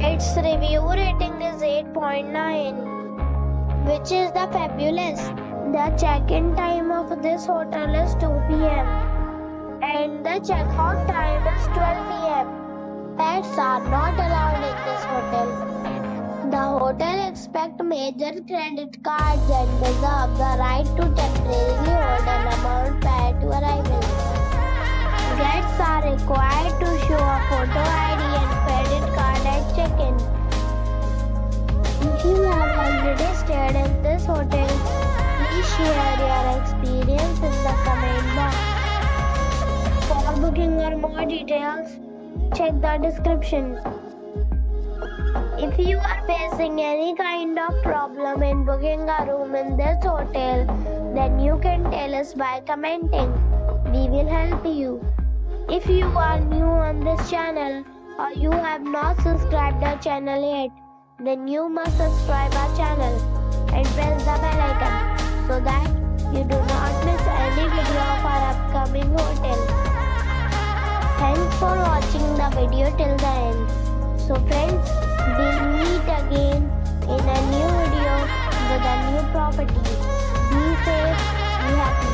Its review rating is 8.9, which is the fabulous. The check-in time of this hotel is 2 p.m. and the check-out time is 12 p.m. Pets are not allowed in this hotel. The hotel expects major credit cards and reserves the right to temporarily For more details, check the description. If you are facing any kind of problem in booking a room in this hotel, then you can tell us by commenting. We will help you. If you are new on this channel or you have not subscribed our channel yet, then you must subscribe our channel and press the bell icon for watching the video till the end. So friends, we'll meet again in a new video with a new property. Be safe, be happy.